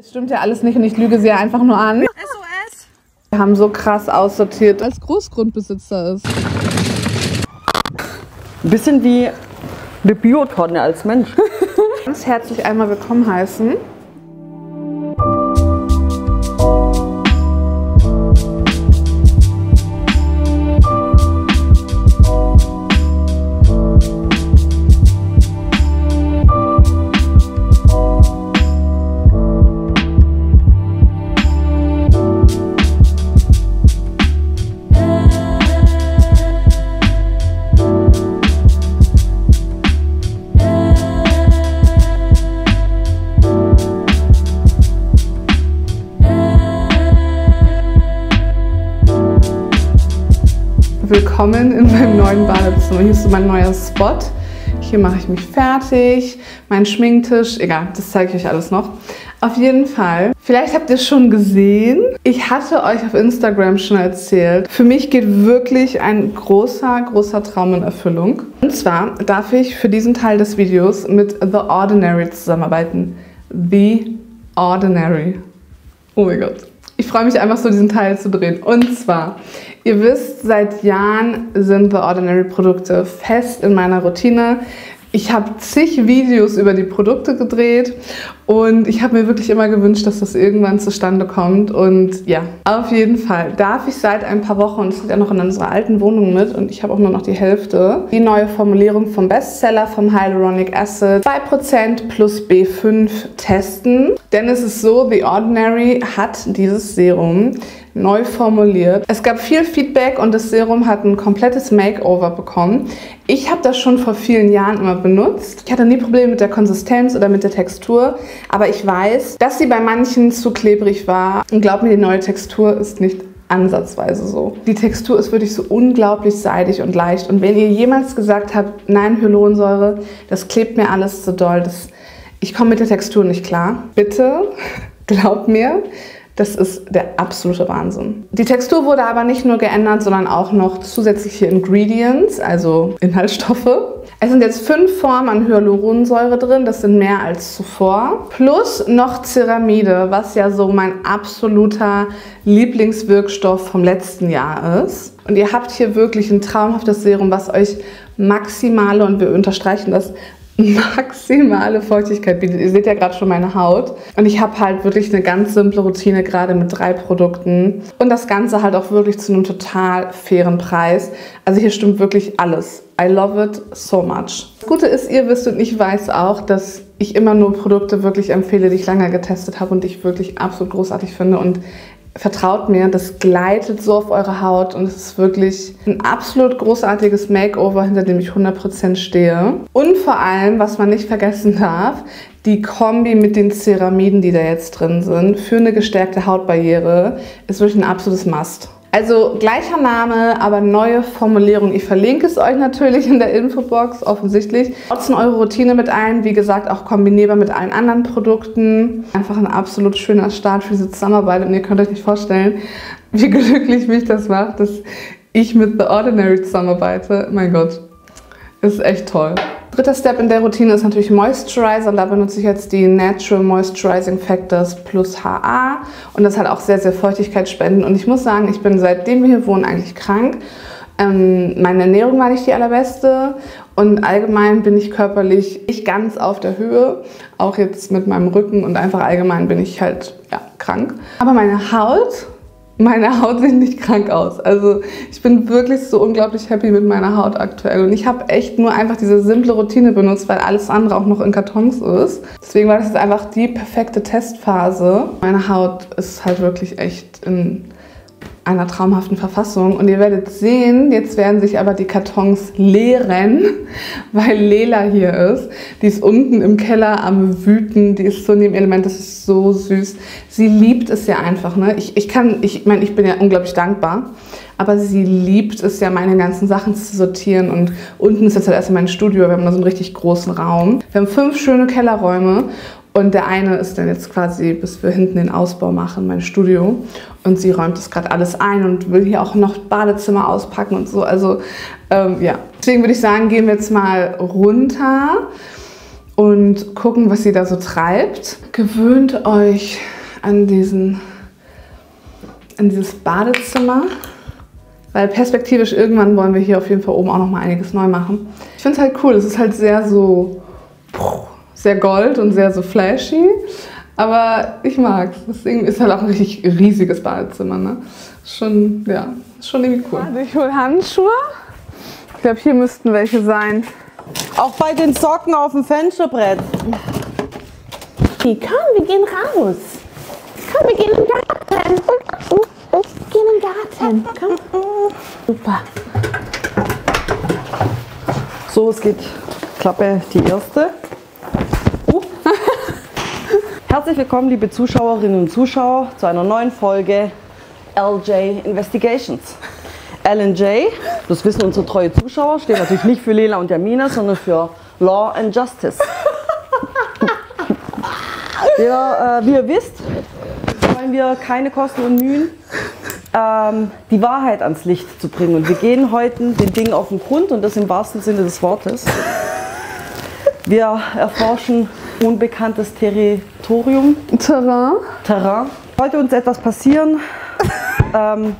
Es stimmt ja alles nicht und ich lüge sie ja einfach nur an. SOS! Wir haben so krass aussortiert, als Großgrundbesitzer ist. Ein bisschen wie eine Biotonne als Mensch. Ganz herzlich einmal willkommen heißen. Willkommen in meinem neuen Badezimmer. Hier ist so mein neuer Spot. Hier mache ich mich fertig, mein Schminktisch, egal, das zeige ich euch alles noch. Auf jeden Fall, vielleicht habt ihr es schon gesehen, ich hatte euch auf Instagram schon erzählt, für mich geht wirklich ein großer, großer Traum in Erfüllung. Und zwar darf ich für diesen Teil des Videos mit The Ordinary zusammenarbeiten. The Ordinary. Oh mein Gott. Ich freue mich einfach so, diesen Teil zu drehen. Und zwar, ihr wisst, seit Jahren sind The Ordinary Produkte fest in meiner Routine. Ich habe zig Videos über die Produkte gedreht und ich habe mir wirklich immer gewünscht, dass das irgendwann zustande kommt. Und ja, auf jeden Fall darf ich seit ein paar Wochen, und es liegt ja noch in unserer alten Wohnung mit und ich habe auch nur noch die Hälfte, die neue Formulierung vom Bestseller vom Hyaluronic Acid 2% plus B5 testen. Denn es ist so, The Ordinary hat dieses Serum neu formuliert. Es gab viel Feedback und das Serum hat ein komplettes Makeover bekommen. Ich habe das schon vor vielen Jahren immer benutzt. Ich hatte nie Probleme mit der Konsistenz oder mit der Textur, aber ich weiß, dass sie bei manchen zu klebrig war. Und glaub mir, die neue Textur ist nicht ansatzweise so. Die Textur ist wirklich so unglaublich seidig und leicht. Und wenn ihr jemals gesagt habt, nein, Hyaluronsäure, das klebt mir alles zu doll, das, ich komme mit der Textur nicht klar, bitte glaubt mir, das ist der absolute Wahnsinn. Die Textur wurde aber nicht nur geändert, sondern auch noch zusätzliche Ingredients, also Inhaltsstoffe. Es sind jetzt fünf Formen an Hyaluronsäure drin, das sind mehr als zuvor. Plus noch Ceramide, was ja so mein absoluter Lieblingswirkstoff vom letzten Jahr ist. Und ihr habt hier wirklich ein traumhaftes Serum, was euch maximale, und wir unterstreichen das, maximale Feuchtigkeit bietet. Ihr seht ja gerade schon meine Haut. Und ich habe halt wirklich eine ganz simple Routine, gerade mit drei Produkten. Und das Ganze halt auch wirklich zu einem total fairen Preis. Also hier stimmt wirklich alles. I love it so much. Das Gute ist, ihr wisst und ich weiß auch, dass ich immer nur Produkte wirklich empfehle, die ich lange getestet habe und die ich wirklich absolut großartig finde. Und vertraut mir, das gleitet so auf eure Haut und es ist wirklich ein absolut großartiges Makeover, hinter dem ich 100% stehe. Und vor allem, was man nicht vergessen darf, die Kombi mit den Ceramiden, die da jetzt drin sind, für eine gestärkte Hautbarriere ist wirklich ein absolutes Must. Also gleicher Name, aber neue Formulierung. Ich verlinke es euch natürlich in der Infobox, offensichtlich. Trotzdem eure Routine mit ein, wie gesagt, auch kombinierbar mit allen anderen Produkten. Einfach ein absolut schöner Start für diese Zusammenarbeit und ihr könnt euch nicht vorstellen, wie glücklich mich das macht, dass ich mit The Ordinary zusammenarbeite. Mein Gott, ist echt toll. Dritter Step in der Routine ist natürlich Moisturizer. Und da benutze ich jetzt die Natural Moisturizing Factors plus HA. Und das hat auch sehr, sehr Feuchtigkeit spenden. Und ich muss sagen, ich bin seitdem wir hier wohnen eigentlich krank. Ähm, meine Ernährung war nicht die allerbeste. Und allgemein bin ich körperlich nicht ganz auf der Höhe. Auch jetzt mit meinem Rücken und einfach allgemein bin ich halt ja, krank. Aber meine Haut meine Haut sieht nicht krank aus. Also ich bin wirklich so unglaublich happy mit meiner Haut aktuell. Und ich habe echt nur einfach diese simple Routine benutzt, weil alles andere auch noch in Kartons ist. Deswegen war das jetzt einfach die perfekte Testphase. Meine Haut ist halt wirklich echt in einer traumhaften Verfassung. Und ihr werdet sehen, jetzt werden sich aber die Kartons leeren, weil Lela hier ist. Die ist unten im Keller am Wüten, die ist so in dem Element, das ist so süß. Sie liebt es ja einfach. Ne? Ich, ich kann, ich meine, ich bin ja unglaublich dankbar, aber sie liebt es ja, meine ganzen Sachen zu sortieren. Und unten ist jetzt halt erstmal mein Studio, wir haben da so einen richtig großen Raum. Wir haben fünf schöne Kellerräume und der eine ist dann jetzt quasi, bis wir hinten den Ausbau machen, mein Studio. Und sie räumt das gerade alles ein und will hier auch noch Badezimmer auspacken und so. Also ähm, ja, deswegen würde ich sagen, gehen wir jetzt mal runter und gucken, was sie da so treibt. Gewöhnt euch an diesen an dieses Badezimmer, weil perspektivisch irgendwann wollen wir hier auf jeden Fall oben auch noch mal einiges neu machen. Ich finde es halt cool, es ist halt sehr so sehr gold und sehr so flashy, aber ich mag es. Deswegen ist halt auch ein richtig riesiges Badezimmer, ne? Schon, ja, schon irgendwie cool. Also ich hole Handschuhe. Ich glaube, hier müssten welche sein. Auch bei den Socken auf dem Fensterbrett. Komm, wir gehen raus. Komm, wir gehen in den Garten. Wir gehen in den Garten. Komm. Super. So, es geht Klappe die erste. Herzlich willkommen, liebe Zuschauerinnen und Zuschauer, zu einer neuen Folge LJ Investigations. LJ, das wissen unsere treue Zuschauer, steht natürlich nicht für Lela und Jamina, sondern für Law and Justice. Wir, äh, wie ihr wisst, wollen wir keine Kosten und Mühen, ähm, die Wahrheit ans Licht zu bringen. Und wir gehen heute den Dingen auf den Grund und das im wahrsten Sinne des Wortes. Wir erforschen unbekanntes Territorium. Terrain. Terrain. Sollte uns etwas passieren, ähm,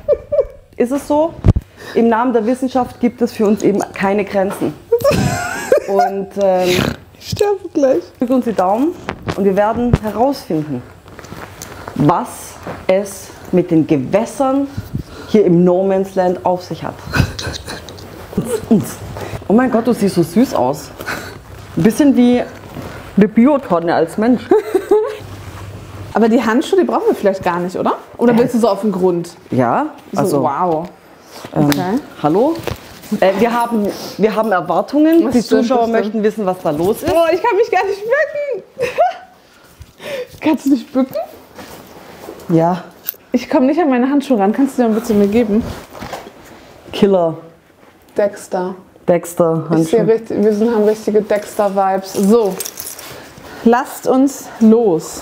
ist es so. Im Namen der Wissenschaft gibt es für uns eben keine Grenzen. Und ähm, ich sterbe gleich. Drückt uns die Daumen und wir werden herausfinden, was es mit den Gewässern hier im No Man's Land auf sich hat. Oh mein Gott, du siehst so süß aus. Ein bisschen wie eine Biotonne als Mensch. Aber die Handschuhe, die brauchen wir vielleicht gar nicht, oder? Oder willst du so auf den Grund? Ja, also. So, wow. Ähm, Okay. hallo? Äh, wir, haben, wir haben Erwartungen. Was die stimmt, Zuschauer möchten wissen, was da los ist. Oh, ich kann mich gar nicht bücken. Kannst du nicht bücken? Ja, Ich komme nicht an meine Handschuhe ran. Kannst du die mal bitte mir geben? Killer, Dexter. Dexter, Ich sehe Handschuhe. richtig, wir sind, haben richtige Dexter-Vibes. So, lasst uns los.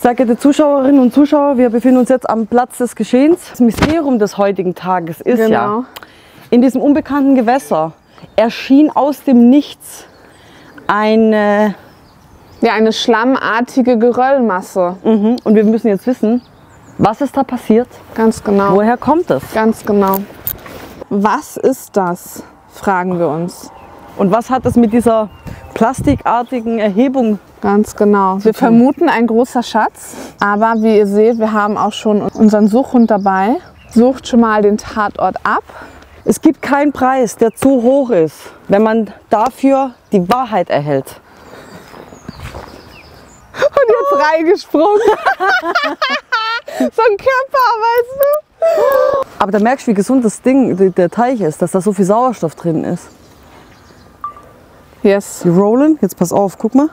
Sehr geehrte Zuschauerinnen und Zuschauer, wir befinden uns jetzt am Platz des Geschehens. Das Mysterium des heutigen Tages ist Genau. ja, in diesem unbekannten Gewässer erschien aus dem Nichts eine, Ja, eine schlammartige Geröllmasse. mhm, und wir müssen jetzt wissen, was ist da passiert? Ganz genau. Woher kommt es? Ganz genau. Was ist das? Fragen wir uns. Und was hat es mit dieser plastikartigen Erhebung? Ganz genau. Wir vermuten ein großer Schatz, aber wie ihr seht, wir haben auch schon unseren Suchhund dabei. Sucht schon mal den Tatort ab. Es gibt keinen Preis, der zu hoch ist, wenn man dafür die Wahrheit erhält. Und jetzt reingesprungen. so ein Körper, weißt du? Aber da merkst du, wie gesund das Ding, der Teich ist, dass da so viel Sauerstoff drin ist. Yes. Die rollen, jetzt pass auf, guck mal.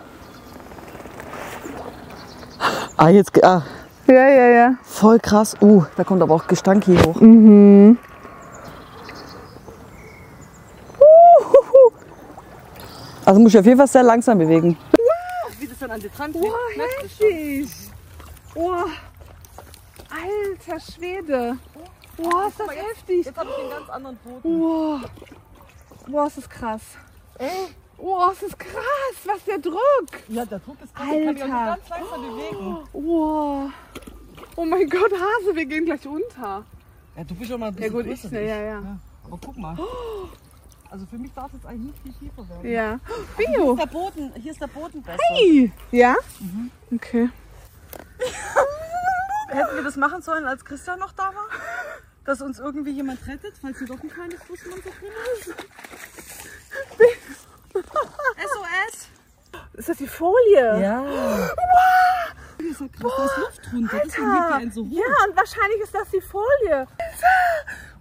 Ah, jetzt, ah, Ja, ja, ja. voll krass. Uh, da kommt aber auch Gestank hier hoch. Also muss ich auf jeden Fall sehr langsam bewegen. Wie das dann an die Trank heftig. Oh, alter Schwede. Boah, ist das heftig. Jetzt habe ich einen ganz anderen Boden. Boah. Boah, ist das krass. Boah, ist das krass. Was der Druck. Ja, der Druck ist krass. Ich kann mich Alter. ganz langsam bewegen. Boah. Oh mein Gott, Hase, wir gehen gleich unter. Ja, du bist schon mal ein Ja bisschen gut, ich, größer. ja, ja. Aber guck mal. Also für mich darf es jetzt eigentlich nicht viel tiefer werden. Ja. Hier Bio. ist der Boden, hier ist der Boden besser. Ja? Okay. Hätten wir das machen sollen, als Christian noch da war? Dass uns irgendwie jemand rettet, falls hier doch ein kleines Fußmonster drin ist? SOS! Ist das die Folie? Ja. Hier ist so krass, da ist Luft drunter. Deswegen liegt hier ein so hoch. Ja, und wahrscheinlich ist das die Folie.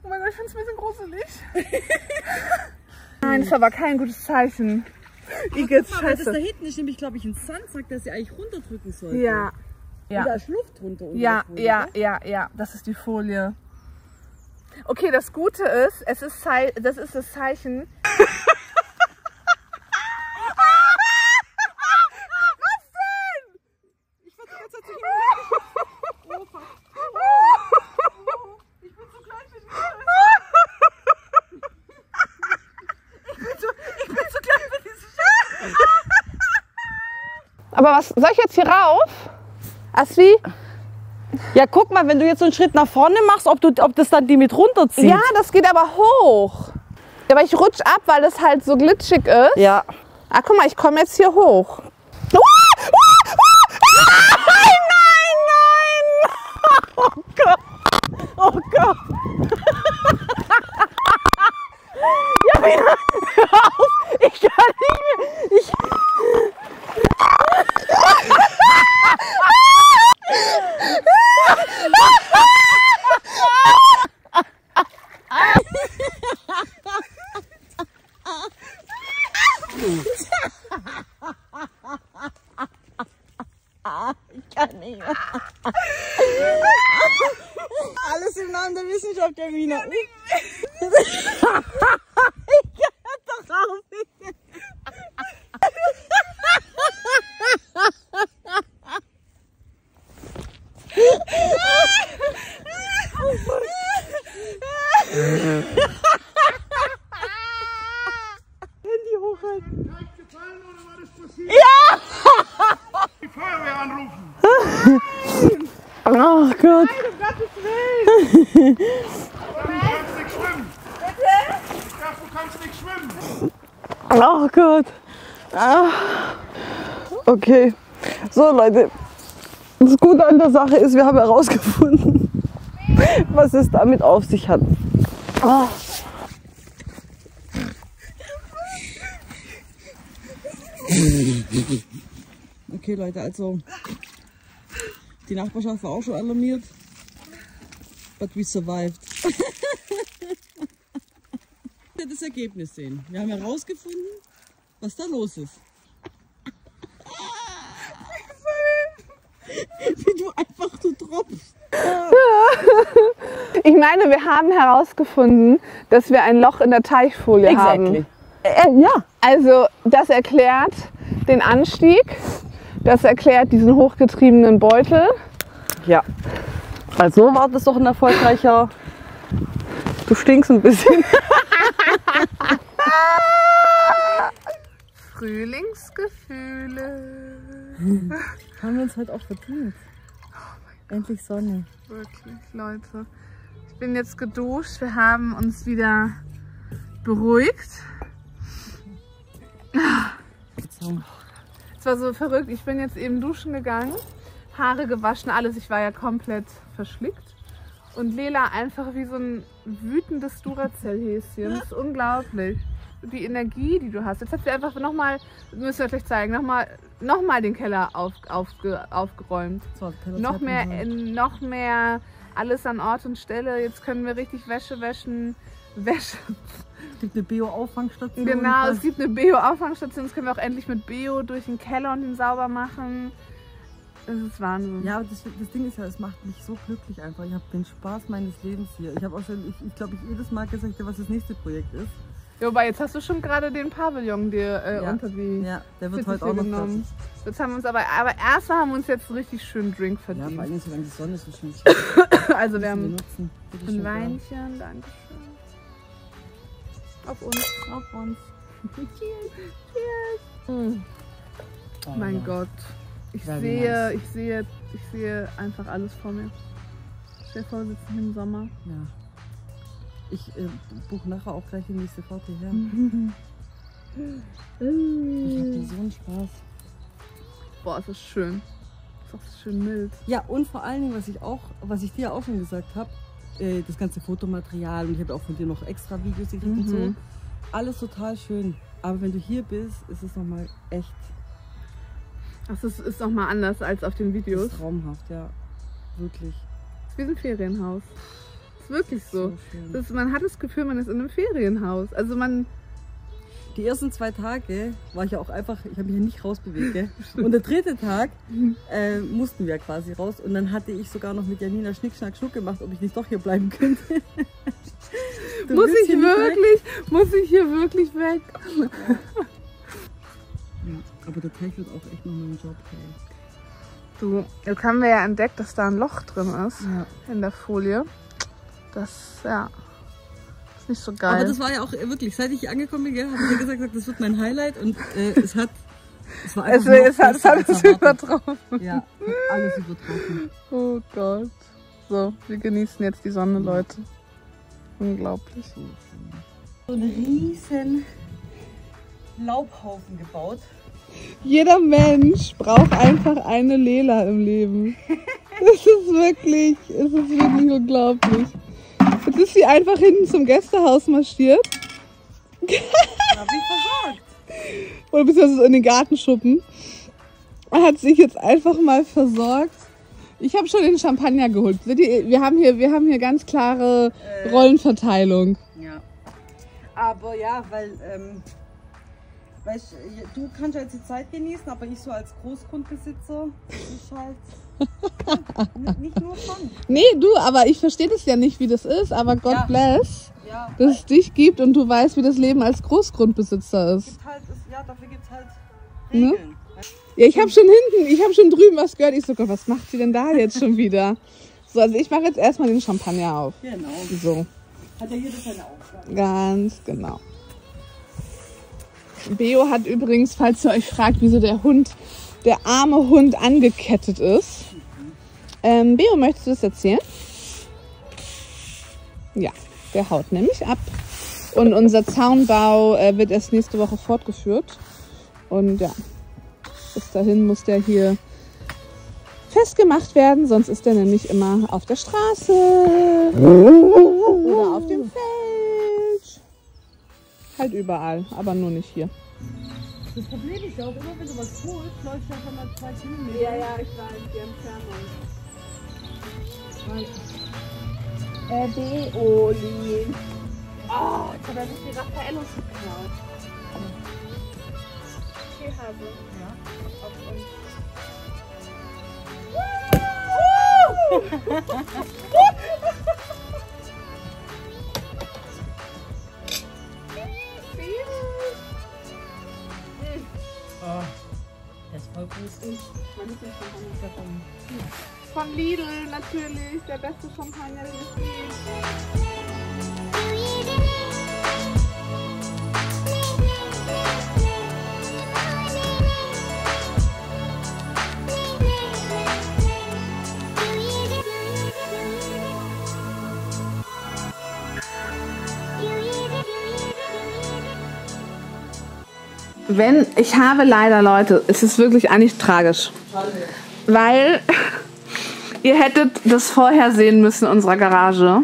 Oh mein Gott, ich finde es ein bisschen gruselig. Nein, das war aber kein gutes Zeichen. Igitt, Aber das da scheiße. hinten ist nämlich, glaube ich, ein Sandsack, der sie eigentlich runterdrücken sollte. Ja, Und da ja, ist Luft drunter. unter ja, Folie, ja, oder? ja, ja, das ist die Folie. Okay, das Gute ist, es ist Zei das ist das Zeichen. Aber was soll ich jetzt hier rauf? Asvi? Ja, guck mal, wenn du jetzt so einen Schritt nach vorne machst, ob, du, ob das dann die mit runterzieht. Ja, das geht aber hoch. Aber ich rutsch ab, weil das halt so glitschig ist. Ja. Ah, guck mal, ich komme jetzt hier hoch. Alles im Namen der Wissenschaft, Javina. Okay. So Leute. Das Gute an der Sache ist, wir haben herausgefunden, was es damit auf sich hat. Ah. Okay Leute, also die Nachbarschaft war auch schon alarmiert. But we survived. das Ergebnis sehen. Wir haben herausgefunden, was da los ist. Wie du einfach du tropfst. Ich meine, wir haben herausgefunden, dass wir ein Loch in der Teichfolie haben. Äh, ja. Also das erklärt den Anstieg, das erklärt diesen hochgetriebenen Beutel. Ja. Also war das doch ein erfolgreicher. Du stinkst ein bisschen. Frühlingsgefühle. Haben wir uns heute auch verdient. Endlich Sonne. Wirklich, Leute. Bin jetzt geduscht. Wir haben uns wieder beruhigt. Es war so verrückt. Ich bin jetzt eben duschen gegangen, Haare gewaschen, alles. Ich war ja komplett verschlickt. Und Lela einfach wie so ein wütendes Duracell-Häschen. Das ist unglaublich. Die Energie, die du hast. Jetzt hat sie einfach nochmal, müssen wir gleich zeigen, nochmal noch mal den Keller auf, aufge, aufgeräumt. Noch mehr, noch mehr alles an Ort und Stelle. Jetzt können wir richtig Wäsche wäschen. Wäsche. Es gibt eine Bio-Auffangstation. Genau, es gibt eine Bio-Auffangstation. Jetzt können wir auch endlich mit Bio durch den Keller und den sauber machen. Das ist Wahnsinn. Ja, aber das, das Ding ist ja, es macht mich so glücklich einfach. Ich habe den Spaß meines Lebens hier. Ich habe auch schon, ich, ich glaube, ich jedes Mal gesagt, was das nächste Projekt ist. Ja, jetzt hast du schon gerade den Pavillon dir äh, Ja. unter die Ja, der wird heute auch noch genommen. fertig. Jetzt haben wir uns aber, aber erstmal haben wir uns jetzt einen richtig schönen Drink Ja, verdient. vor allem, solange die Sonne so schön scheint, also wir haben ein Weinchen, danke schön. Auf uns. ja. Auf uns. Mm. Oh, Mein ja. Gott. Ich Ja, wie sehe, nice. ich sehe, ich sehe einfach alles vor mir. Stell dir vor, wir sitzen hier im Sommer. Ja. Ich äh, buche nachher auch gleich die nächste Fahrt hierher. Ich hatte so einen Spaß. Boah, es ist schön. Es ist auch schön mild. Ja, und vor allen Dingen, was ich auch, was ich dir auch schon gesagt habe, äh, das ganze Fotomaterial und ich habe auch von dir noch extra Videos gekriegt und so. Mhm. Alles total schön. Aber wenn du hier bist, ist es nochmal echt Das ist, ist noch mal anders als auf den das Videos. ist traumhaft, ja. Wirklich. Wie ein Ferienhaus. Ist wirklich so. So. Das, man hat das Gefühl, man ist in einem Ferienhaus. Also man, Die ersten zwei Tage war ich ja auch einfach, ich habe mich ja nicht rausbewegt. Und der dritte Tag äh, mussten wir quasi raus. Und dann hatte ich sogar noch mit Janina Schnick, Schnack, Schnuck gemacht, ob ich nicht doch hier bleiben könnte. Muss ich nicht weg? wirklich, muss ich hier wirklich weg? Ja, aber der Teich wird auch echt nochmal ein Job. Ey. Du, jetzt haben wir ja entdeckt, dass da ein Loch drin ist Ja. in der Folie. Das, ja, ist nicht so geil. Aber das war ja auch wirklich, seit ich hier angekommen bin, habe ich ja gesagt, das wird mein Highlight und äh, es hat Es war Es, einfach es hat, es besser hat als es erwartet. übertroffen. Ja, alles übertroffen. Oh Gott. So, wir genießen jetzt die Sonne, Leute. Unglaublich. So einen riesen Laubhaufen gebaut. Jeder Mensch braucht einfach eine Lela im Leben. Das ist wirklich, es ist wirklich unglaublich. Jetzt ist sie einfach hinten zum Gästehaus marschiert. Hab ich versorgt. Oder beziehungsweise in den Gartenschuppen. Hat sich jetzt einfach mal versorgt. Ich habe schon den Champagner geholt. Wir haben hier, wir haben hier ganz klare Rollenverteilung. Ja. Aber ja, weil, ähm, weißt, du kannst ja jetzt die Zeit genießen, aber ich so als Großgrundbesitzer, ist halt nicht nur Fun. Nee, du, aber ich verstehe das ja nicht, wie das ist. Aber God Ja. bless, Ja, dass es dich gibt und du weißt, wie das Leben als Großgrundbesitzer ist. halt, ja dafür gibt es halt Ne? Regeln. Ja, ich habe schon hinten, ich habe schon drüben was gehört. Ich so, Gott, was macht sie denn da jetzt schon wieder? So, also ich mache jetzt erstmal den Champagner auf. Genau. So, Hat ja jeder seine Aufgabe. ganz genau. Beo hat übrigens, falls ihr euch fragt, wieso der Hund, der arme Hund angekettet ist. Ähm, Beo, möchtest du das erzählen? Ja, der haut nämlich ab. Und unser Zaunbau äh, wird erst nächste Woche fortgeführt. Und ja, bis dahin muss der hier festgemacht werden, sonst ist der nämlich immer auf der Straße oder auf dem Feld. Halt überall, aber nur nicht hier. Das Problem ist ja auch immer, wenn du was holst, läuft ja schon mal zwei Kilometer. ja, ich weiß, die Entfernung. Weil Äh, Beoli. Oh, jetzt hat er sich die Raffaellos geklaut. Hase. Ja. Auf uns. Der ist voll günstig. Von Lidl natürlich, der beste Champagner, den es gibt. Wenn, ich habe leider Leute, es ist wirklich eigentlich tragisch. Weil ihr hättet das vorher sehen müssen in unserer Garage.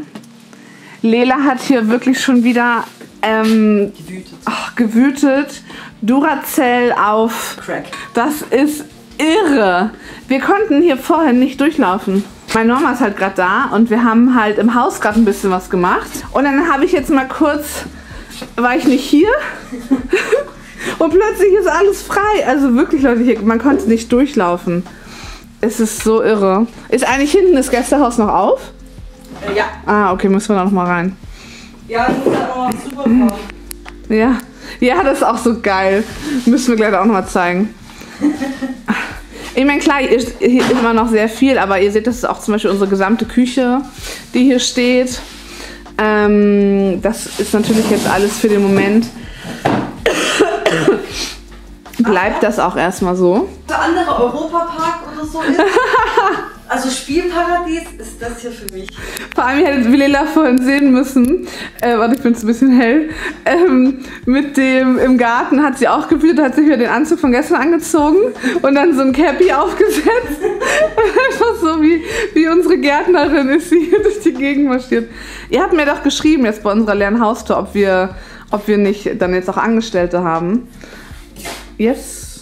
Lela hat hier wirklich schon wieder ähm, Gewütet. ach, gewütet. Duracell auf. Crack. Das ist irre. Wir konnten hier vorher nicht durchlaufen. Meine Mama ist halt gerade da und wir haben halt im Haus gerade ein bisschen was gemacht. Und dann habe ich jetzt mal kurz, war ich nicht hier und plötzlich ist alles frei. Also wirklich, Leute, hier, man konnte nicht durchlaufen. Es ist so irre. Ist eigentlich hinten das Gästehaus noch auf? Äh, ja. Ah, okay, müssen wir da noch mal rein. Ja, das ist ja auch super. Ja. Ja, das ist auch so geil. Müssen wir gleich auch noch mal zeigen. Ich meine, klar, hier ist hier ist immer noch sehr viel, aber ihr seht, das ist auch zum Beispiel unsere gesamte Küche, die hier steht. Ähm, das ist natürlich jetzt alles für den Moment. Bleibt das auch erstmal so. Der andere Europapark oder so ist. Also Spielparadies ist das hier für mich. Vor allem, ihr hättet Vilela vorhin sehen müssen. Äh, warte, ich bin jetzt ein bisschen hell. Ähm, mit dem im Garten hat sie auch gewütet, hat sich wieder den Anzug von gestern angezogen und dann so ein Cappy aufgesetzt. Einfach so wie, wie unsere Gärtnerin ist sie durch die Gegend marschiert. Ihr habt mir doch geschrieben jetzt bei unserer leeren Haustür, ob wir, ob wir nicht dann jetzt auch Angestellte haben. Yes.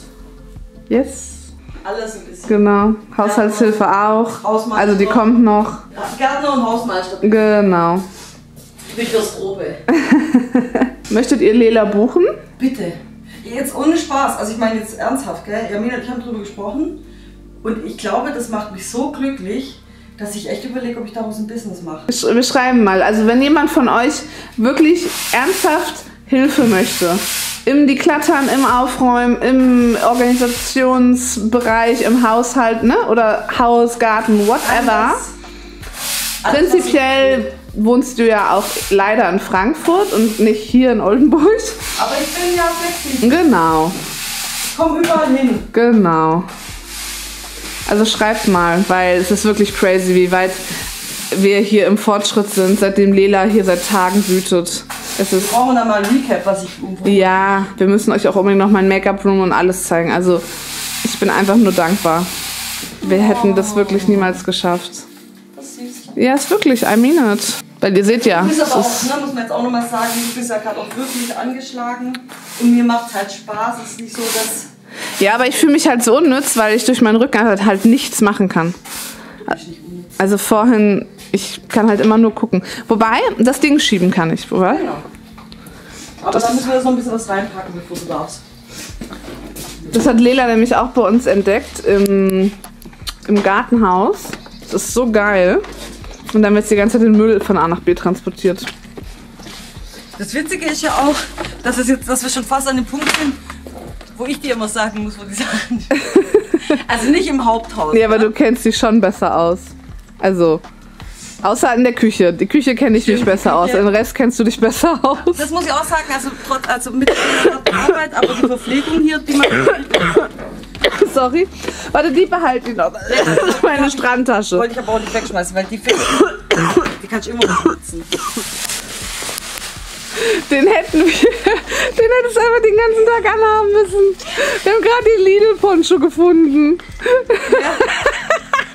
Yes. Alles ein bisschen. Genau. Haushaltshilfe auch. Hausmeister. Also die kommt noch. Gärtner und Hausmeister. Genau. Grobe. Möchtet ihr Lela buchen? Bitte. Jetzt ohne Spaß. Also ich meine jetzt ernsthaft, gell? Jamina und ich haben darüber gesprochen. Und ich glaube, das macht mich so glücklich, dass ich echt überlege, ob ich daraus ein Business mache. Wir schreiben mal. Also wenn jemand von euch wirklich ernsthaft Hilfe möchte, im Deklattern, im Aufräumen, im Organisationsbereich, im Haushalt, ne? Oder Haus, Garten, whatever. Alles, alles, Prinzipiell wohnst du ja auch leider in Frankfurt und nicht hier in Oldenburg. Aber ich bin ja flexibel. Genau. komme überall hin. Genau. Also schreibt mal, weil es ist wirklich crazy, wie weit wir hier im Fortschritt sind, seitdem Lela hier seit Tagen wütet. Es ist Brauchen wir da mal ein Recap, was ich. Ja, wir müssen euch auch unbedingt noch mein Make-up-Room und alles zeigen. Also, ich bin einfach nur dankbar. Wir hätten das wirklich niemals geschafft. Das siehst Ja, ist wirklich, I mean it. Weil ihr seht ja, Du bist es aber auch, ne, muss man jetzt auch nochmal sagen, du bist ja gerade auch wirklich angeschlagen. Und mir macht halt Spaß. Es ist nicht so, dass. Ja, aber ich fühle mich halt so unnütz, weil ich durch meinen Rücken halt, halt nichts machen kann. Also vorhin, ich kann halt immer nur gucken. Wobei, das Ding schieben kann ich, wobei? Genau. Aber da müssen wir noch ein bisschen was reinpacken, bevor du darfst. Das hat Lela nämlich auch bei uns entdeckt im, im Gartenhaus. Das ist so geil. Und dann wird die ganze Zeit den Müll von A nach B transportiert. Das Witzige ist ja auch, dass, es jetzt, dass wir schon fast an dem Punkt sind, wo ich dir immer sagen muss, wo die Sachen. also nicht im Haupthaus. Nee, aber du kennst dich schon besser aus. Also, außer in der Küche. Die Küche kenne ich mich Stimmt, besser die aus. Den Rest kennst du dich besser aus. Das muss ich auch sagen, also, trotz, also mit der Arbeit, aber die Verpflegung hier, die man. Sorry. Warte, die behalte ich noch. Meine Strandtasche. Wollte ich aber auch nicht wegschmeißen, weil die. Die kann ich immer noch nutzen. Den hätten wir, den hättest du einfach den ganzen Tag anhaben müssen. Wir haben gerade die Lidl-Poncho gefunden.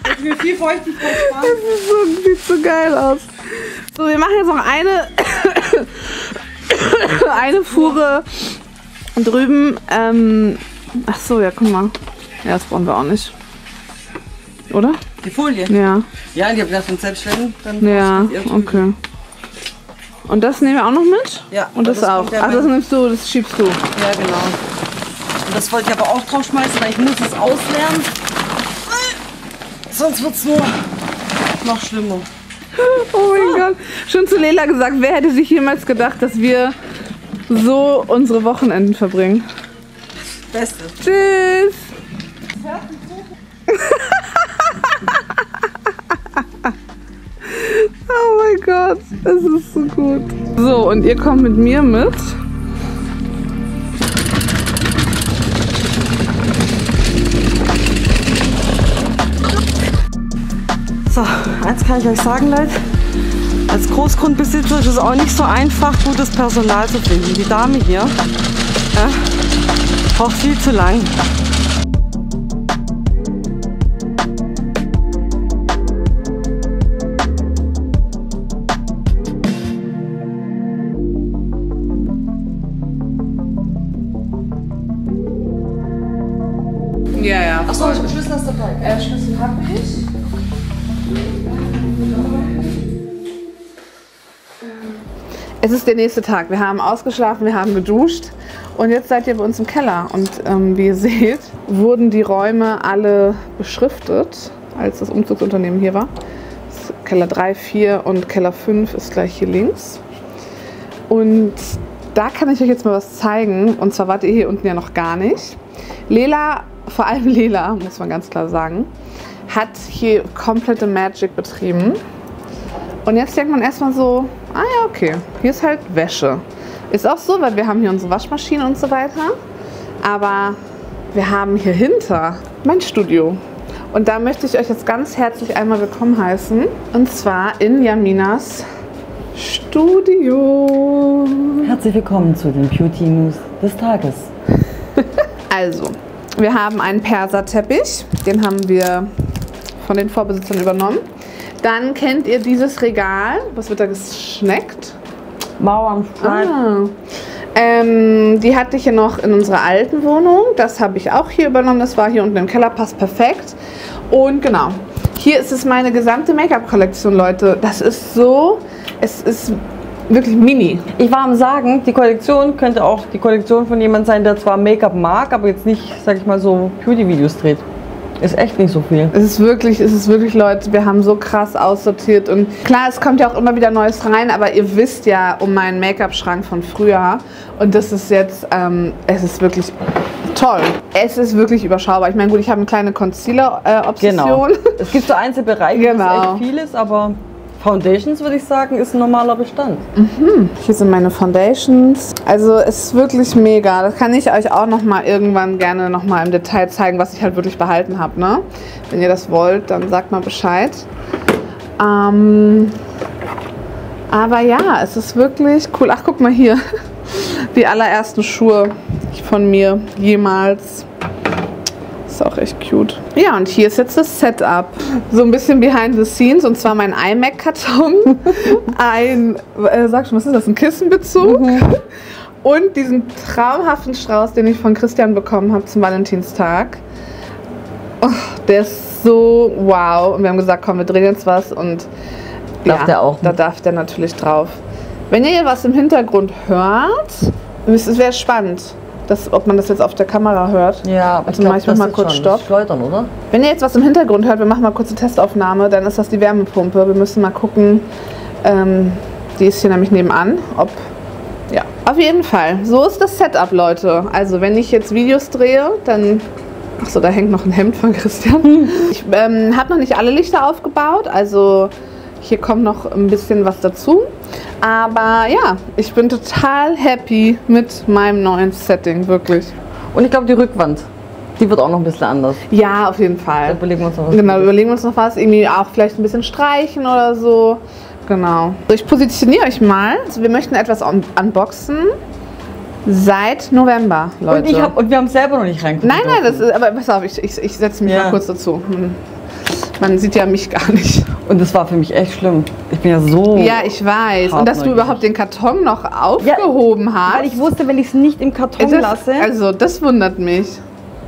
Hätte mir viel Feuchtigkeit sparen. Das ist so, sieht so geil aus. So, wir machen jetzt noch eine, eine Fuhre drüben. Ähm, ach so, ja, guck mal. Ja, das brauchen wir auch nicht. Oder? Die Folie. Ja. Ja, die das von selbst dann Ja, okay. Und das nehmen wir auch noch mit? Ja, Und das, das auch? ja Ach, das nimmst du, das schiebst du. Ja, genau. Und das wollte ich aber auch drauf schmeißen, weil ich muss es auslernen. Sonst wird es nur noch schlimmer. Oh mein Gott. Schon zu Lela gesagt, wer hätte sich jemals gedacht, dass wir so unsere Wochenenden verbringen? Beste. Tschüss. oh mein Gott, es ist so gut. So, und ihr kommt mit mir mit. So, eins kann ich euch sagen, Leute. Als Großgrundbesitzer ist es auch nicht so einfach, gutes Personal zu finden. Die Dame hier ja, braucht viel zu lang. Ja, ja. Achso, Schlüssel ist dabei. Äh, Schlüssel habe ich. Es ist der nächste Tag. Wir haben ausgeschlafen, wir haben geduscht und jetzt seid ihr bei uns im Keller. Und ähm, wie ihr seht, wurden die Räume alle beschriftet, als das Umzugsunternehmen hier war. Keller 3, 4 und Keller 5 ist gleich hier links. Und da kann ich euch jetzt mal was zeigen. Und zwar wart ihr hier unten ja noch gar nicht. Lela, vor allem Lela, muss man ganz klar sagen, hat hier komplette Magic betrieben. Und jetzt denkt man erstmal so, ah ja, okay, hier ist halt Wäsche. Ist auch so, weil wir haben hier unsere Waschmaschine und so weiter. Aber wir haben hier hinter mein Studio. Und da möchte ich euch jetzt ganz herzlich einmal willkommen heißen. Und zwar in Jaminas Studio. Herzlich willkommen zu den Beauty News des Tages. Also, wir haben einen Perserteppich. Den haben wir von den Vorbesitzern übernommen. Dann kennt ihr dieses Regal. Was wird da geschneckt? Mauernstreit. Ah. Ähm, die hatte ich ja noch in unserer alten Wohnung. Das habe ich auch hier übernommen. Das war hier unten im Keller, passt perfekt. Und genau, hier ist es meine gesamte Make-up-Kollektion, Leute. Das ist so, es ist wirklich mini. Ich war am sagen, die Kollektion könnte auch die Kollektion von jemand sein, der zwar Make-up mag, aber jetzt nicht, sag ich mal, so Beauty-Videos dreht. Ist echt nicht so viel. Es ist wirklich, es ist wirklich, Leute, wir haben so krass aussortiert und klar, es kommt ja auch immer wieder Neues rein, aber ihr wisst ja um meinen Make-up-Schrank von früher und das ist jetzt, ähm, es ist wirklich toll. Es ist wirklich überschaubar. Ich meine, gut, ich habe eine kleine Concealer-Obsession. Genau. Es gibt so Einzelbereiche, Genau. wo es echt viel ist, aber Foundations würde ich sagen, ist ein normaler Bestand. Hier sind meine Foundations. Also es ist wirklich mega. Das kann ich euch auch noch mal irgendwann gerne noch mal im Detail zeigen, was ich halt wirklich behalten habe. Ne? Wenn ihr das wollt, dann sagt mal Bescheid. Ähm, aber ja, es ist wirklich cool. Ach, guck mal hier. Die allerersten Schuhe von mir jemals. Ist auch echt cute. Ja, und hier ist jetzt das Setup. So ein bisschen behind the scenes. Und zwar mein iMac-Karton. Ein, äh, sag schon, was ist das? Ein Kissenbezug. Und diesen traumhaften Strauß, den ich von Christian bekommen habe zum Valentinstag. Oh, der ist so wow. Und wir haben gesagt, komm, wir drehen jetzt was. Und Darf der auch Da darf der natürlich drauf. Wenn ihr hier was im Hintergrund hört, es wäre spannend, dass, ob man das jetzt auf der Kamera hört. Ja, aber Also mach ich mal kurz Stopp. Schleudern, oder? Wenn ihr jetzt was im Hintergrund hört, wir machen mal kurz eine Testaufnahme, dann ist das die Wärmepumpe. Wir müssen mal gucken. Ähm, die ist hier nämlich nebenan. Ob ja, auf jeden Fall. So ist das Setup, Leute. Also wenn ich jetzt Videos drehe, dann Achso, da hängt noch ein Hemd von Christian. Ich ähm, habe noch nicht alle Lichter aufgebaut, also hier kommt noch ein bisschen was dazu. Aber ja, ich bin total happy mit meinem neuen Setting, wirklich. Und ich glaube, die Rückwand, die wird auch noch ein bisschen anders. Ja, auf jeden Da Fall. überlegen wir uns noch was. Genau, überlegen wir uns noch was. Irgendwie auch vielleicht ein bisschen streichen oder so. Genau. So, ich positioniere euch mal. Also wir möchten etwas un unboxen. Seit November, Leute. Und, ich hab, und wir haben selber noch nicht reingeguckt. nein, nein, das ist, aber pass auf, ich, ich, ich setze mich Ja. mal kurz dazu. Hm. Man sieht ja mich gar nicht. Und das war für mich echt schlimm. Ich bin ja so. Ja, ich weiß. Und dass du überhaupt den Karton noch aufgehoben hast. Weil ich wusste, wenn ich es nicht im Karton das, lasse, Also, das wundert mich.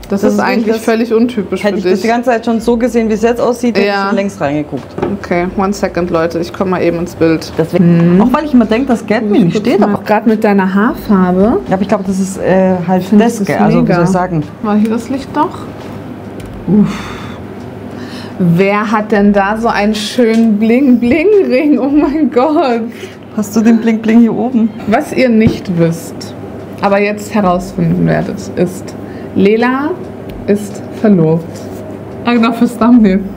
Das, Das ist ist eigentlich das- völlig untypisch hätte für ich das die dich. ganze Zeit schon so gesehen, wie es jetzt aussieht, hätte Ja. ich schon längst reingeguckt. Okay, one second, Leute. Ich komme mal eben ins Bild. Deswegen, Auch weil ich immer denke, dass Geld mir nicht steht. Aber, gerade mit deiner Haarfarbe. ja, aber ich glaube, das ist äh, halt das, das gell? also wie soll ich sagen. War hier das Licht doch? Uff. Wer hat denn da so einen schönen Bling-Bling-Ring? Oh mein Gott. Hast du den Bling Bling hier oben? Was ihr nicht wisst, aber jetzt herausfinden werdet, ist, Lela ist verlobt. Ah, genau, fürs Thumbnail.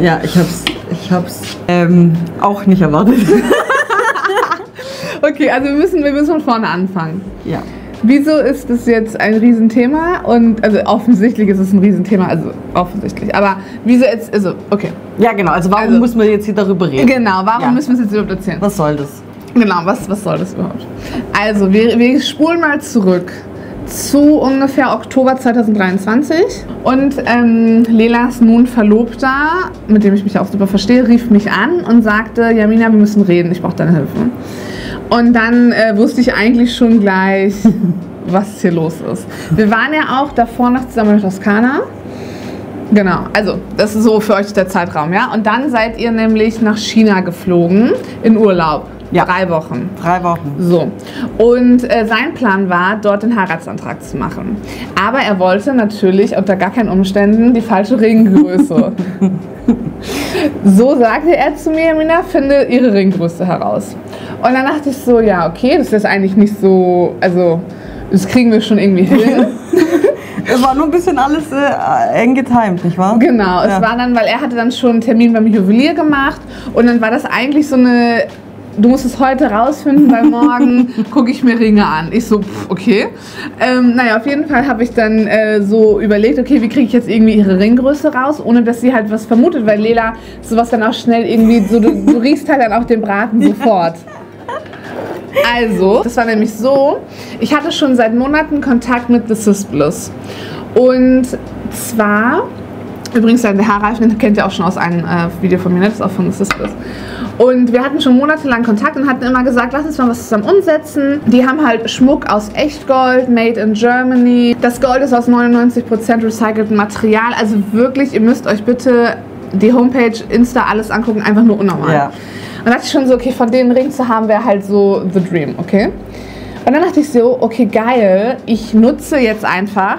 Ja, ich hab's, ich hab's ähm, auch nicht erwartet. Okay, also wir müssen, wir müssen von vorne anfangen. ja. Wieso ist es jetzt ein Riesenthema? Und also offensichtlich ist es ein Riesenthema, also offensichtlich. Aber wieso jetzt, also okay. Ja, genau. Also warum Also- muss man jetzt hier darüber reden? Genau, warum Ja. müssen wir es jetzt überhaupt erzählen? Was soll das? Genau, was, was soll das überhaupt? Also, wir, wir spulen mal zurück zu ungefähr Oktober 2023. Und ähm, Lelas nun Verlobter, mit dem ich mich auch super verstehe, rief mich an und sagte, Jamina, wir müssen reden, ich brauche deine Hilfe. Und dann äh, wusste ich eigentlich schon gleich, was hier los ist. Wir waren ja auch davor noch zusammen in Toskana. Genau, also das ist so für euch der Zeitraum, ja. Und dann seid ihr nämlich nach China geflogen in Urlaub. Ja. Drei Wochen. Drei Wochen. So. Und äh, sein Plan war, dort den Heiratsantrag zu machen. Aber er wollte natürlich unter gar keinen Umständen die falsche Ringgröße. so sagte er zu mir, Mina, finde ihre Ringgröße heraus. Und dann dachte ich so, ja, okay, das ist eigentlich nicht so, also das kriegen wir schon irgendwie hin. Es war nur ein bisschen alles äh, eng getimed, nicht wahr? Genau, es Ja. war dann, weil er hatte dann schon einen Termin beim Juwelier gemacht und dann war das eigentlich so eine, du musst es heute rausfinden, weil morgen gucke ich mir Ringe an. Ich so, pff, okay. Ähm, naja, auf jeden Fall habe ich dann äh, so überlegt, okay, wie kriege ich jetzt irgendwie ihre Ringgröße raus, ohne dass sie halt was vermutet, weil Lela sowas dann auch schnell irgendwie, so, du, du riechst halt dann auch den Braten sofort. Also, das war nämlich so, ich hatte schon seit Monaten Kontakt mit The Sisplus. Und zwar, übrigens der Haarreifen, kennt ihr auch schon aus einem äh, Video von mir, ne? das ist auch von The Sisplus. Und wir hatten schon monatelang Kontakt und hatten immer gesagt, lass uns mal was zusammen umsetzen. Die haben halt Schmuck aus Echtgold, made in Germany. Das Gold ist aus 99% recyceltem Material. Also wirklich, ihr müsst euch bitte die Homepage, Insta, alles angucken, einfach nur unnormal. Ja. Und dann dachte ich schon so, okay, von denen Ring zu haben, wäre halt so the dream, okay? Und dann dachte ich so, okay, geil, ich nutze jetzt einfach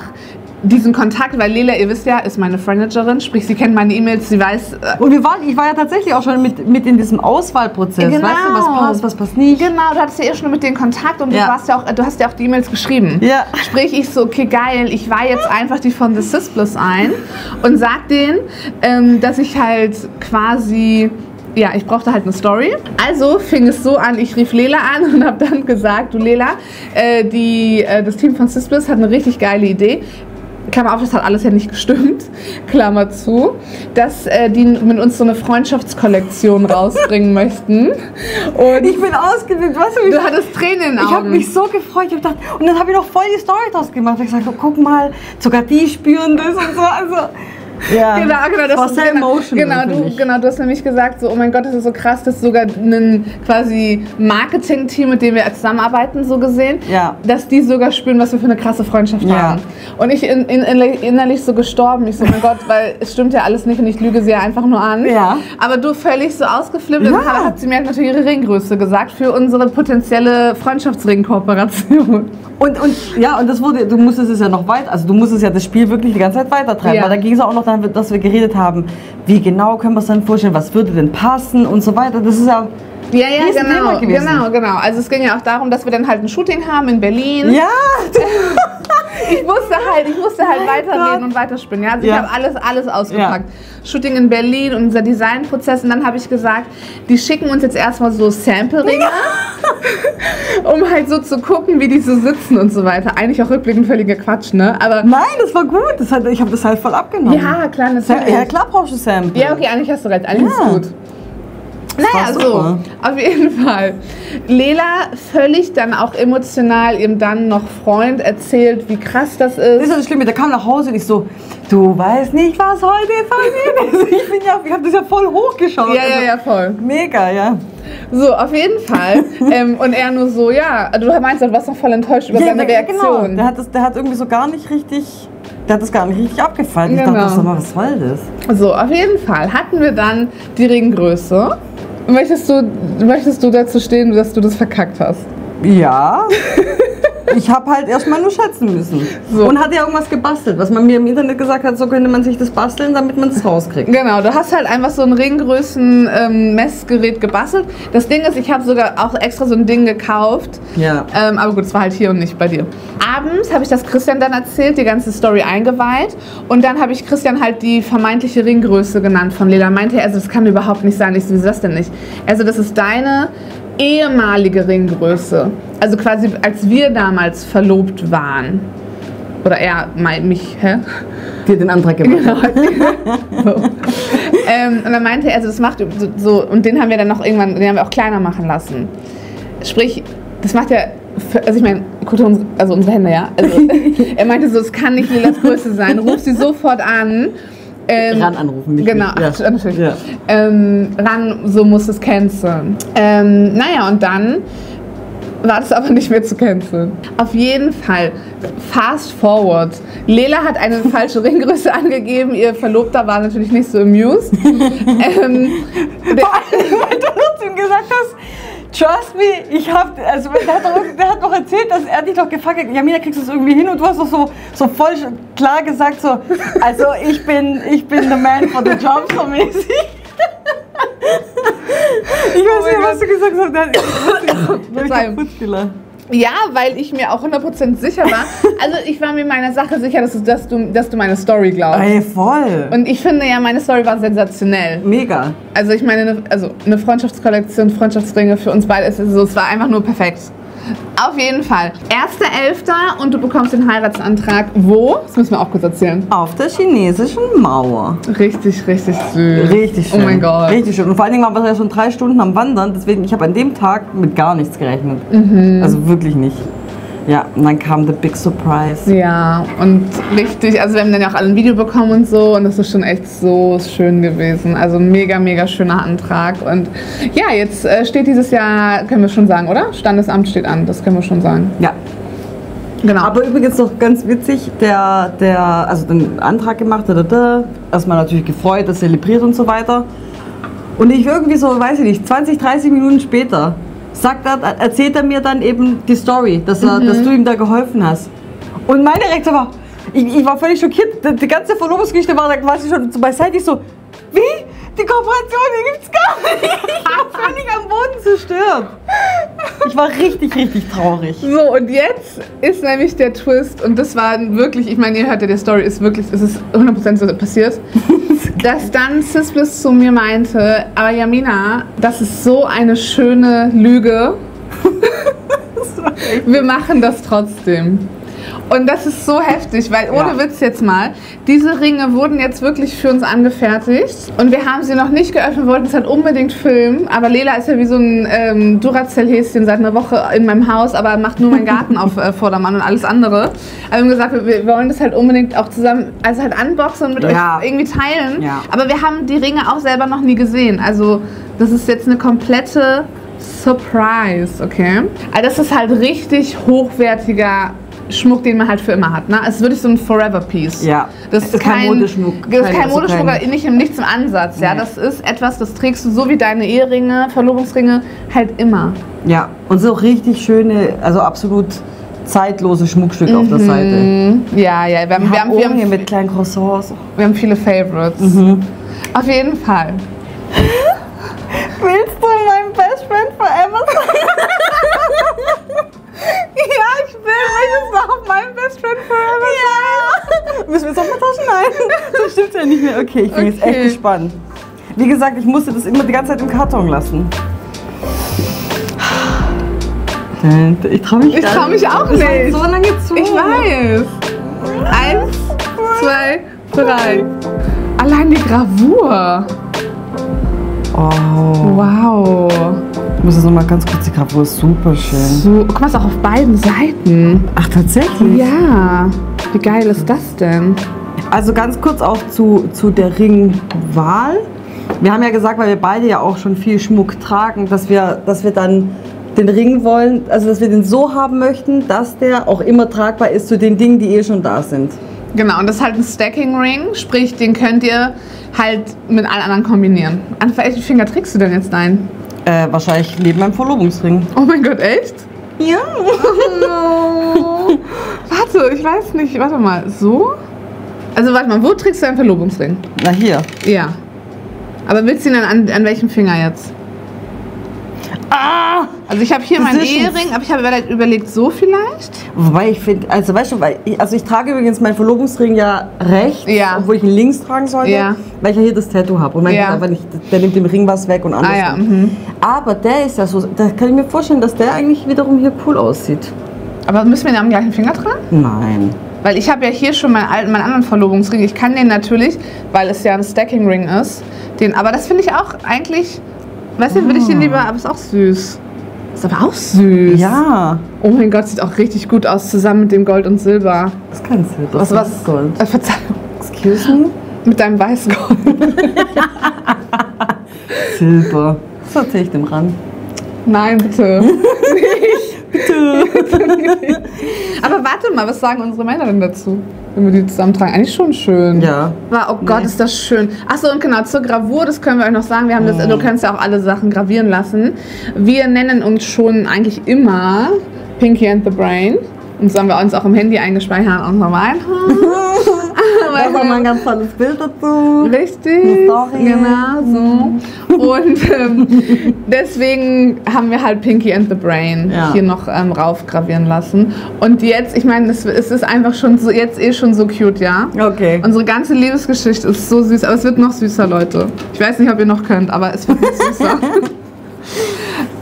diesen Kontakt, weil Lela, ihr wisst ja, ist meine Managerin, sprich, sie kennt meine E-Mails, sie weiß. Äh, Und wir waren, ich war ja tatsächlich auch schon mit, mit in diesem Auswahlprozess. Genau. Weißt du, was passt, was passt nicht. Genau, du hattest ja eh schon mit denen Kontakt und Ja. du, warst ja auch, du hast ja auch die E-Mails geschrieben. Ja. Sprich, ich so, okay, geil, ich war jetzt einfach die von The Sis Plus ein und sag denen, ähm, dass ich halt quasi. Ja, ich brauchte halt eine Story. Also fing es so an, ich rief Lela an und habe dann gesagt, du Lela, äh, die, äh, das Team von Sisplus hat eine richtig geile Idee. Klammer auf, das hat alles ja nicht gestimmt, Klammer zu, dass äh, die mit uns so eine Freundschaftskollektion rausbringen möchten. Und Ich bin ausgewählt, weißt du, du hattest Tränen in den Ich habe Augen. mich so gefreut. Ich hab gedacht, und dann habe ich noch voll die Story draus gemacht. Ich gesagt, oh, guck mal, sogar die spüren das und so. Also, ja, Genau, genau, das ist genau, emotional genau, du, genau, du hast nämlich gesagt, so, oh mein Gott, das ist so krass, dass sogar ein quasi Marketing-Team, mit dem wir zusammenarbeiten, so gesehen, Ja. dass die sogar spüren, was wir für eine krasse Freundschaft Ja. haben. Und ich in, in, innerlich so gestorben. Ich so, oh mein Gott, weil es stimmt ja alles nicht und ich lüge sie ja einfach nur an. Ja. Aber du völlig so ausgeflippt. Und Ja. dann hat sie mir natürlich ihre Ringgröße gesagt für unsere potenzielle Freundschaftsring-Kooperation. Und, und ja, und das wurde, du musstest es ja noch weiter, also du musstest ja das Spiel wirklich die ganze Zeit weitertreiben. Ja. Weil da ging es auch noch dann, dass wir geredet haben, wie genau können wir es dann vorstellen, was würde denn passen und so weiter. Das ist ja. Ja, ja, genau, genau, genau. Also es ging ja auch darum, dass wir dann halt ein Shooting haben in Berlin. Ja! Ich musste halt, ich musste halt Mein weiterreden Gott. und weiterspinnen. Ja? Also Ja. ich habe alles, alles ausgepackt. Shooting in Berlin, unser Designprozess. Und dann habe ich gesagt, die schicken uns jetzt erstmal so Sample-Ringe, um halt so zu gucken, wie die so sitzen und so weiter. Eigentlich auch rückblickend völliger Quatsch, ne? Aber Nein, das war gut. Das hat, ich habe das halt voll abgenommen. ja, klar, natürlich. Ja, klar brauchst du Sample. Ja, okay, eigentlich hast du recht. Eigentlich Ja. ist gut. Naja, so, auf jeden Fall. Lela völlig dann auch emotional ihrem dann noch Freund erzählt, wie krass das Das ist. ist ja das Schlimme, der kam nach Hause und ich so, du weißt nicht, was heute passiert ist. Ich, bin ja, ich habe das ja voll hochgeschaut. Ja, ja, Also, ja, voll. Mega, ja. So, auf jeden Fall. ähm, und er nur so, ja, du meinst, du warst noch voll enttäuscht über ja, seine der- Reaktion. Genau. Der hat, das, der hat irgendwie so gar nicht richtig, der hat das gar nicht richtig abgefallen. Ich Genau. dachte, sag mal, was soll das? So, auf jeden Fall hatten wir dann die Ringgröße. Möchtest du, möchtest du dazu stehen, dass du das verkackt hast? Ja. Ich habe halt erstmal nur schätzen müssen. So. Und hatte ja irgendwas gebastelt, was man mir im Internet gesagt hat, so könnte man sich das basteln, damit man es rauskriegt. Genau, du hast halt einfach so ein Ringgrößen-Messgerät gebastelt. Das Ding ist, ich habe sogar auch extra so ein Ding gekauft. Ja. Ähm, aber gut, es war halt hier und nicht bei dir. Abends habe ich das Christian dann erzählt, die ganze Story eingeweiht. Und dann habe ich Christian halt die vermeintliche Ringgröße genannt von Lila. Meinte er, also das kann überhaupt nicht sein. Ich so, wieso das denn nicht? Also das ist deine ehemalige Ringgröße. Also quasi, als wir damals verlobt waren. Oder er, mein, mich, hä? Dir den Antrag gemacht. Genau. so. ähm, und dann meinte er, also das macht so, so, und den haben wir dann noch irgendwann, den haben wir auch kleiner machen lassen. Sprich, das macht ja, also ich meine, guck unsere, also unsere Hände, ja. Also, er meinte so, es kann nicht Lilas Größe sein. Ruf sie sofort an. Ähm, Ran anrufen, nicht Genau, mich. ach, natürlich. Ja. Ähm, ran, so muss es canceln. Ähm, naja, und dann war das aber nicht mehr zu canceln. Auf jeden Fall, fast forward. Lela hat eine falsche Ringgröße angegeben, ihr Verlobter war natürlich nicht so amused. ähm, Vor allem, weil du noch zu ihm gesagt hast, trust me, ich hab, also der hat, doch, der hat noch erzählt, dass er dich doch gefragt hat, Jamina, kriegst du es irgendwie hin? Und du hast doch so, so voll klar gesagt, so, also ich bin, ich bin the man for the job, so mäßig. Ich weiß nicht, was du gesagt hast. Ich Verzeihung. kaputt gelacht. Ja, weil ich mir auch 100% sicher war. Also ich war mir meiner Sache sicher, dass du, dass du, dass du meine Story glaubst. Ey, voll. Und ich finde ja, meine Story war sensationell. Mega. Also ich meine, eine, also eine Freundschaftskollektion, Freundschaftsringe für uns beide ist so, es war einfach nur perfekt. Auf jeden Fall. 1.11. und du bekommst den Heiratsantrag wo? Das müssen wir auch kurz erzählen. Auf der chinesischen Mauer. Richtig, richtig süß. Richtig schön. Oh mein Gott. Richtig schön. Und vor allen Dingen waren wir ja schon drei Stunden am Wandern, deswegen, ich habe an dem Tag mit gar nichts gerechnet. Mhm. Also wirklich nicht. Ja, und dann kam the big surprise. Ja, und richtig, also wir haben dann ja auch alle ein Video bekommen und so und das ist schon echt so schön gewesen. Also mega, mega schöner Antrag. Und ja, jetzt äh, steht dieses Jahr, können wir schon sagen, oder? Standesamt steht an, das können wir schon sagen. Ja. Genau. Aber übrigens noch ganz witzig, der, der, also den Antrag gemacht, da, da, da, erstmal natürlich gefreut, das zelebriert und so weiter. Und ich irgendwie so, weiß ich nicht, 20, 30 Minuten später sagt er, erzählt er mir dann eben die Story, dass, er, dass du ihm da geholfen hast. Und meine Reaktion war, Ich, ich war völlig schockiert. Die, ganze Verlobungsgeschichte war da quasi schon beiseite. Ich so, wie? Die Kooperation, die gibt's gar nicht. Ich war völlig am Boden zerstört. Ich war richtig, richtig traurig. So, und jetzt ist nämlich der Twist, und das war wirklich, ich meine, ihr hört ja, die Story ist wirklich, es ist 100% so passiert, dass dann Sisblis zu mir meinte, aber Jamina, das ist so eine schöne Lüge. Wir machen das trotzdem. Und das ist so heftig, weil ohne Ja. Witz jetzt mal, diese Ringe wurden jetzt wirklich für uns angefertigt und wir haben sie noch nicht geöffnet, wollten es halt unbedingt filmen, aber Lela ist ja wie so ein ähm, Duracell-Häschen seit einer Woche in meinem Haus, aber macht nur meinen Garten auf äh, Vordermann und alles andere. Also wir haben gesagt, wir, wir wollen das halt unbedingt auch zusammen, also halt unboxen und mit Ja. euch irgendwie teilen, Ja. aber wir haben die Ringe auch selber noch nie gesehen, also das ist jetzt eine komplette Surprise, okay? Also das ist halt richtig hochwertiger Schmuck, den man halt für immer hat. Ne? Es ist wirklich so ein Forever Piece. Ja. Das Es ist kein Modeschmuck. Das ist Kein- kein also Modeschmuck, kein- nicht im nichts im Ansatz. Ja, Nee. das ist etwas, das trägst du so wie deine Eheringe, Verlobungsringe halt immer. Ja, und so richtig schöne, also absolut zeitlose Schmuckstücke auf der Seite. Mhm. Ja, ja. Wir haben, wir, haben, wir, haben, mit kleinen Croissants. wir haben viele Favorites. Mhm. Auf jeden Fall. Willst du mein Best Friend Forever sein? Wenigstens noch mein Best Friend Forever Ja! Müssen wir Sommertaschen? Nein, das stimmt ja nicht mehr. Okay, ich bin jetzt echt Okay. gespannt. Wie gesagt, ich musste das immer die ganze Zeit im Karton lassen. Ich trau mich Ich trau mich auch war nicht. So lange zu. Ich weiß. Eins, zwei, drei. Allein die Gravur. Oh, Wow. Ich muss das nochmal ganz kurz. Die Gravur ist super schön. So, guck mal, ist auch auf beiden Seiten. Ach, tatsächlich? Ja. Wie geil ist das denn? Also ganz kurz auch zu, zu der Ringwahl. Wir haben ja gesagt, weil wir beide ja auch schon viel Schmuck tragen, dass wir, dass wir dann den Ring wollen, also dass wir den so haben möchten, dass der auch immer tragbar ist zu den Dingen, die eh schon da sind. Genau, und das ist halt ein Stacking Ring, sprich, den könnt ihr halt mit allen anderen kombinieren. An welchen Finger trägst du denn jetzt deinen? Äh, wahrscheinlich neben meinem Verlobungsring. Oh mein Gott, echt? Ja. Oh. warte, ich weiß nicht. Warte mal, so? Also warte mal, wo trägst du deinen Verlobungsring? Na hier. Ja. Aber willst du ihn dann an, an welchem Finger jetzt? Ah! Also ich habe hier meinen. Ehering, aber ich habe überlegt, so vielleicht? Wobei ich finde, also weißt du, weil ich, also ich trage übrigens meinen Verlobungsring ja rechts, Ja. obwohl ich ihn links tragen sollte, Ja. weil ich ja hier das Tattoo habe. Und mein Ja. Einfach nicht, der nimmt dem Ring was weg und andersrum. Ah ja, mhm. Aber der ist ja so, da kann ich mir vorstellen, dass der eigentlich wiederum hier cool aussieht. Aber müssen wir den am gleichen Finger tragen? Nein. Weil ich habe ja hier schon meinen, alten, meinen anderen Verlobungsring. Ich kann den natürlich, weil es ja ein Stacking Ring ist. Den, aber das finde ich auch eigentlich, weißt du, würde ich den lieber, aber ist auch süß. Ist aber auch süß. Ja, Oh mein Gott, sieht auch richtig gut aus zusammen mit dem Gold und Silber. das kannst du. Was, Das was? ist Gold. Äh, Verzeihung. Excuse me? Mit deinem Weißgold. Silber. Das erzähle ich dem ran. Nein, bitte. Nicht. Aber warte mal, was sagen unsere Männer denn dazu? Wenn wir die zusammentragen. Eigentlich schon schön. Ja. Aber, oh Gott, Nee. ist das schön. Achso, und genau, zur Gravur, das können wir euch noch sagen. Wir haben das, du kannst ja auch alle Sachen gravieren lassen. Wir nennen uns schon eigentlich immer Pinky and the Brain. Und so haben wir uns auch im Handy eingespeichert und weiter. Da auch mal ein ganz tolles Bild dazu. Richtig. Story. Genau so. Und ähm, deswegen haben wir halt Pinky and the Brain Ja. hier noch ähm, raufgravieren lassen. Und jetzt, ich meine, es, es ist einfach schon so, jetzt eh schon so cute, ja? Okay. Unsere ganze Liebesgeschichte ist so süß, aber es wird noch süßer, Leute. Ich weiß nicht, ob ihr noch könnt, aber es wird noch süßer.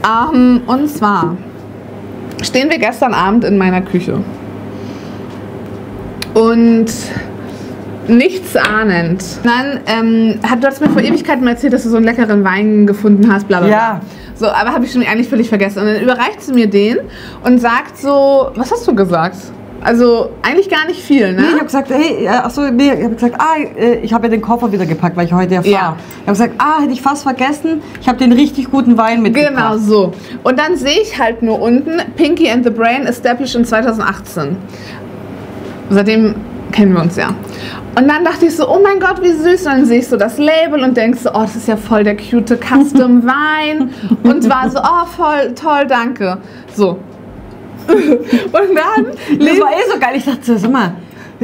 ähm, und zwar stehen wir gestern Abend in meiner Küche. Und nichts ahnend. Dann ähm, hat, du hast mir vor Ewigkeiten mal erzählt, dass du so einen leckeren Wein gefunden hast, bla bla. bla. Ja. So, aber habe ich schon eigentlich völlig vergessen. Und dann überreicht sie mir den und sagt so, was hast du gesagt? Also eigentlich gar nicht viel, ne? Nee, ich habe gesagt, hey, äh, achso, nee, ich habe gesagt, ah, äh, ich habe ja den Koffer wieder gepackt, weil ich heute ja fahre. Ja. Ich habe gesagt, ah, hätte ich fast vergessen, ich habe den richtig guten Wein mitgebracht. Genau so. Und dann sehe ich halt nur unten Pinky and the Brain established in 2018. Seitdem kennen wir uns ja. Und dann dachte ich so, oh mein Gott, wie süß. Und dann sehe ich so das Label und denke so, oh, das ist ja voll der cute Custom Wein. Und war so, oh, voll toll, danke. So. Und dann Das war eh so geil. Ich dachte, sag mal,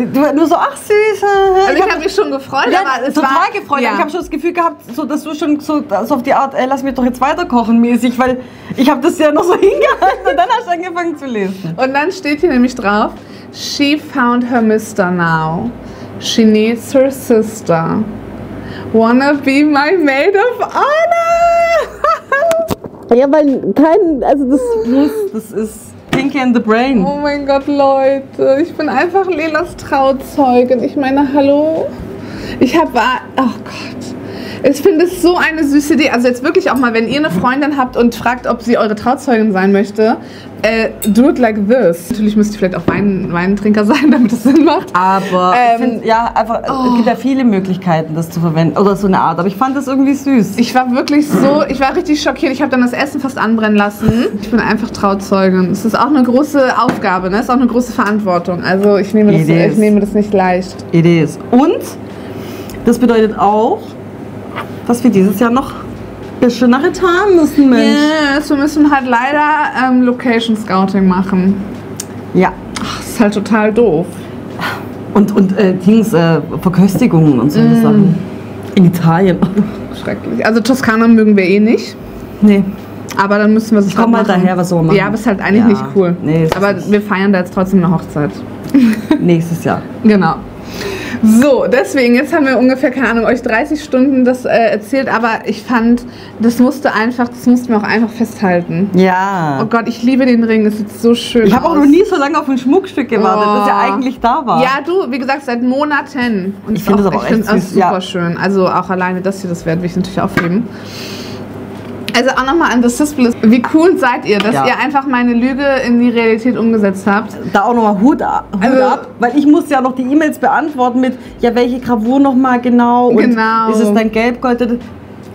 Du, nur so, ach süß. Also ich habe mich schon gefreut, ja, aber es total war, gefreut. Ja. Ich habe schon das Gefühl gehabt, so, dass du schon so, so auf die Art, ey, lass mich doch jetzt weiterkochen mäßig, weil ich habe das ja noch so hingehalten und dann hast du angefangen zu lesen. Und dann steht hier nämlich drauf, she found her mister now. She needs her sister. Wanna be my maid of honor? Ja, weil kein, also das muss, das ist Pinky and the Brain. oh mein Gott, Leute, ich bin einfach Lelas Trauzeugin. Ich meine, hallo? Ich habe, oh Gott. Ich finde es so eine süße Idee. Also jetzt wirklich auch mal, wenn ihr eine Freundin habt und fragt, ob sie eure Trauzeugin sein möchte, äh, do it like this. Natürlich müsst ihr vielleicht auch Wein, Weintrinker sein, damit es Sinn macht. Aber Ähm, find, ja, einfach, es gibt ja viele Möglichkeiten, das zu verwenden. Oder so eine Art. Aber ich fand das irgendwie süß. Ich war wirklich so, ich war richtig schockiert. Ich habe dann das Essen fast anbrennen lassen. Ich bin einfach Trauzeugin. Es ist auch eine große Aufgabe, ne? Es ist auch eine große Verantwortung. Also ich nehme das, ich nehme das nicht leicht. Idee ist. Und das bedeutet auch, dass wir dieses Jahr noch ein bisschen nach Italien müssen, Mensch. Yes, wir müssen halt leider ähm, Location Scouting machen. Ja. Ach, das ist halt total doof. Und, und äh, Dings, äh, Verköstigungen und solche Sachen. In Italien. Schrecklich. Also Toskana mögen wir eh nicht. nee. Aber dann müssen wir es Ich komm halt mal machen. daher, was man machen? Ja, aber ist halt eigentlich Ja. nicht cool. Nee, ist aber wir feiern da jetzt trotzdem eine Hochzeit. Nächstes Jahr. Genau. So, deswegen, jetzt haben wir ungefähr, keine Ahnung, euch 30 Stunden das äh, erzählt, aber ich fand, das musste einfach, das mussten wir auch einfach festhalten. Ja. Oh Gott, ich liebe den Ring, es sieht so schön ich habe auch noch nie so lange auf ein Schmuckstück gewartet, das ja Oh. eigentlich da war. Ja, du, wie gesagt, seit Monaten. Und Ich finde das aber ich echt finde das süß, super ja. schön. Also auch alleine das hier, das will ich natürlich aufheben. Also auch nochmal an The Sisplis. Wie cool seid ihr, dass Ja. ihr einfach meine Lüge in die Realität umgesetzt habt. Da auch nochmal Hut, ab, Hut Also- ab, weil ich musste ja noch die E-Mails beantworten mit, ja, welche Gravur nochmal genau und Genau. ist es dein Gelbgold?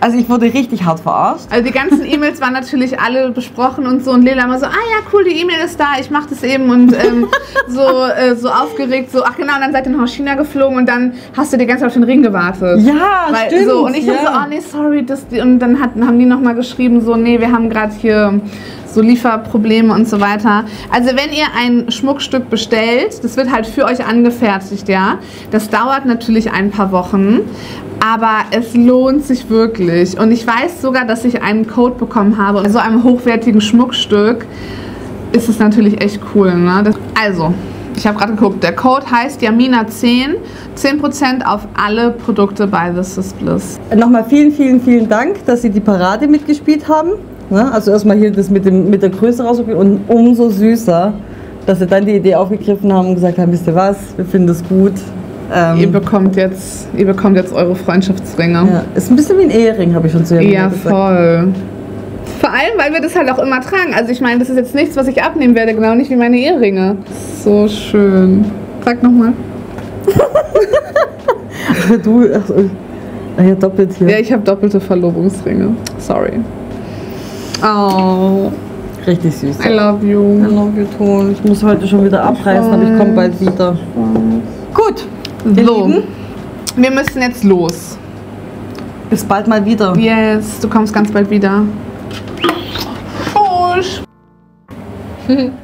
Also ich wurde richtig hart verarscht. Also die ganzen E-Mails waren natürlich alle besprochen und so und Lela immer so, ah ja, cool, die E-Mail ist da, ich mach das eben und ähm, so, äh, so aufgeregt, so, ach genau, und dann seid ihr nach China geflogen und dann hast du die ganze Zeit auf den Ring gewartet. Ja, Weil, stimmt. So, und ich ja. so, oh nee, sorry, das, und dann hat, haben die nochmal geschrieben, so, nee, wir haben gerade hier so Lieferprobleme und so weiter. Also wenn ihr ein Schmuckstück bestellt, das wird halt für euch angefertigt, ja. Das dauert natürlich ein paar Wochen, aber es lohnt sich wirklich. Und ich weiß sogar, dass ich einen Code bekommen habe. So einem hochwertigen Schmuckstück ist es natürlich echt cool. Ne? Das, also, ich habe gerade geguckt, der Code heißt Yamina10, 10% auf alle Produkte bei The Sisbliss. Nochmal vielen, vielen, vielen Dank, dass Sie die Parade mitgespielt haben. Ne? Also erstmal hier das mit, dem, mit der Größe rausgespielt und umso süßer, dass Sie dann die Idee aufgegriffen haben und gesagt haben, wisst ihr was, wir finden das gut. Ähm, Ihr bekommt jetzt, ihr bekommt jetzt eure Freundschaftsringe. ja, ist ein bisschen wie ein Ehering, habe ich schon zu Ihnen Ja, gesagt. voll. Vor allem, weil wir das halt auch immer tragen. Also ich meine, das ist jetzt nichts, was ich abnehmen werde, genau nicht wie meine Eheringe. So schön. Sag nochmal. Du, ach, so, ah ja, doppelt hier. Ja, ich habe doppelte Verlobungsringe. Sorry. Oh, Richtig süß. I love I you. love you, Ton. Ich muss heute schon wieder abreißen, aber ich komme bald wieder. Gut, ihr So, Lieben, wir müssen jetzt los. bis bald mal wieder. Yes, du kommst ganz bald wieder. Tschüss.